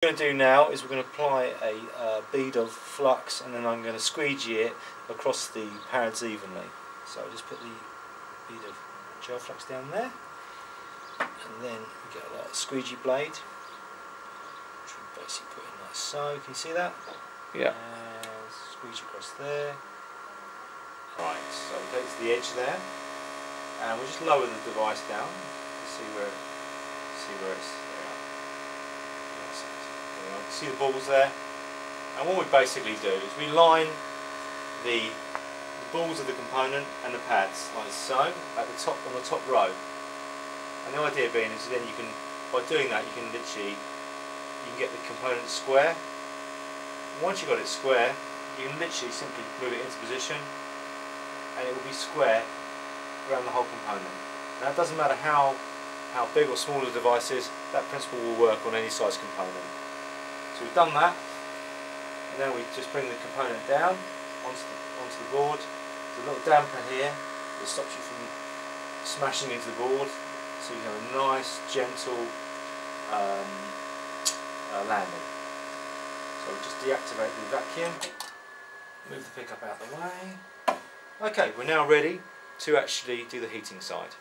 What we're going to do now is we're going to apply a uh, bead of flux and then I'm going to squeegee it across the pads evenly. So I'll just put the bead of gel flux down there and then we get a squeegee blade which we basically put in like so. Can you see that? Yeah. And squeeze across there. Right, so we take it to the edge there and we'll just lower the device down to see where see where it's there. we are. Yes, there we are. See the balls there? And what we basically do is we line the, the balls of the component and the pads like so at the top on the top row. And the idea being is then you can by doing that you can literally you can get the component square. Once you've got it square, you can literally simply move it into position and it will be square around the whole component. Now it doesn't matter how how big or small the device is, that principle will work on any size component. So we've done that, and then we just bring the component down onto the, onto the board. There's a little damper here that stops you from smashing into the board, so you have a nice, gentle um, uh, landing. So we'll just deactivate the vacuum, move the pickup out of the way. Okay, we're now ready to actually do the heating side.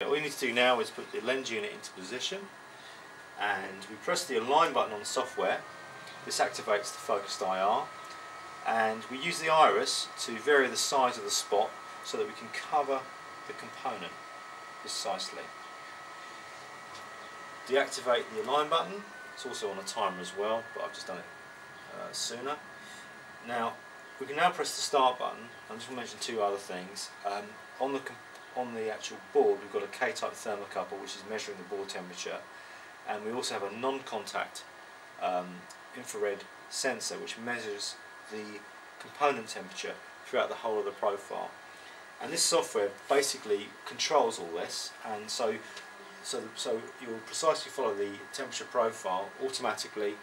What we need to do now is put the lens unit into position and we press the align button on the software. This activates the focused IR and we use the iris to vary the size of the spot so that we can cover the component precisely. Deactivate the align button, it's also on a timer as well but I've just done it uh, sooner. Now we can now press the start button. I'm just going to mention two other things. Um, on the on the actual board we've got a K-type thermocouple which is measuring the board temperature and we also have a non-contact um, infrared sensor which measures the component temperature throughout the whole of the profile. And this software basically controls all this and so so, so you'll precisely follow the temperature profile automatically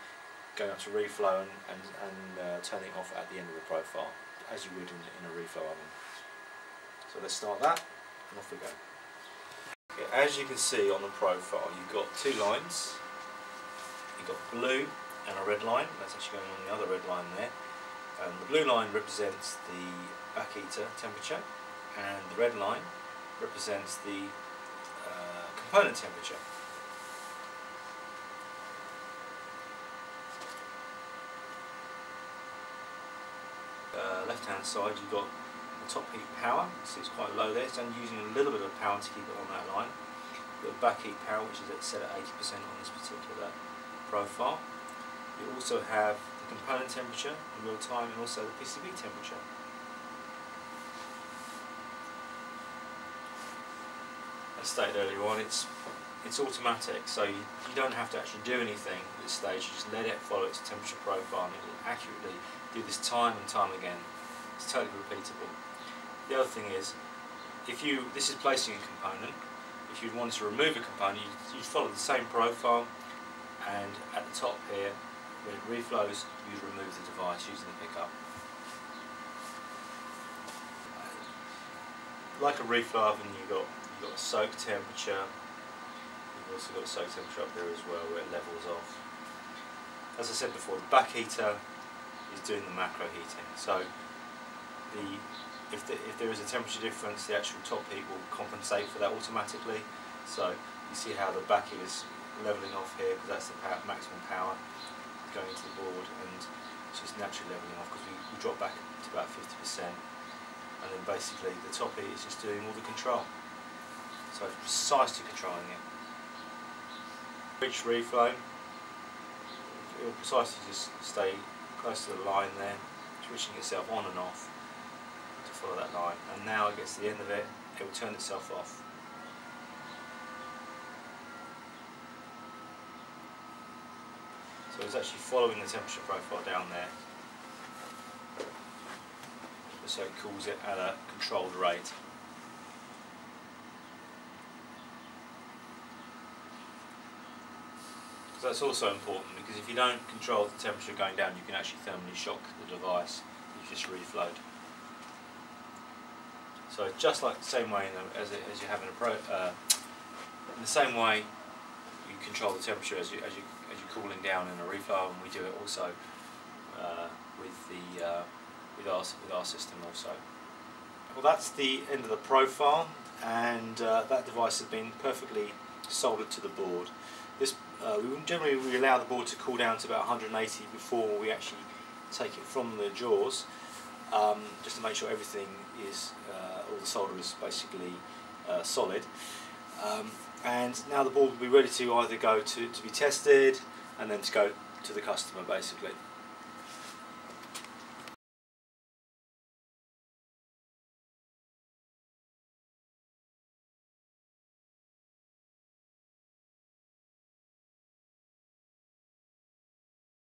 going up to reflow and, and, and uh, turning off at the end of the profile as you would in, in a reflow oven. So let's start that and off we go. Okay, as you can see on the profile you've got two lines. You've got blue and a red line, that's actually going on the other red line there. And the blue line represents the back heater temperature and the red line represents the uh, component temperature. Uh, left hand side you've got the top heat power, see it's quite low there, it's only using a little bit of power to keep it on that line. You've back heat power which is set at 80% on this particular profile. You also have the component temperature in real time and also the PCB temperature. As stated earlier on, it's it's automatic, so you, you don't have to actually do anything at this stage, you just let it follow its temperature profile and it will accurately do this time and time again. It's totally repeatable. The other thing is, if you this is placing a component, if you want to remove a component, you follow the same profile and at the top here, when it reflows, you remove the device using the pickup. Like a reflow oven, you've got, you've got a soak temperature, You've also got a soak temperature up there as well where it levels off. As I said before, the back heater is doing the macro heating. So the if, the, if there is a temperature difference, the actual top heat will compensate for that automatically. So you see how the back is leveling off here because that's the power, maximum power going into the board and it's just naturally leveling off because we, we drop back to about 50% and then basically the top heat is just doing all the control. So it's precisely controlling it. Each reflow, it will precisely just stay close to the line there, switching itself on and off to follow that line. And now it gets to the end of it, it will turn itself off. So it's actually following the temperature profile down there. So it cools it at a controlled rate. That's also important because if you don't control the temperature going down, you can actually thermally shock the device if just reflowed. So just like the same way the, as, it, as you have in a pro, uh, in the same way you control the temperature as you as you as you're cooling down in a reflow, and we do it also uh, with the uh, with our with our system also. Well, that's the end of the profile, and uh, that device has been perfectly soldered to the board. This uh, we generally we allow the board to cool down to about 180 before we actually take it from the jaws, um, just to make sure everything is uh, all the solder is basically uh, solid. Um, and now the board will be ready to either go to, to be tested and then to go to the customer basically.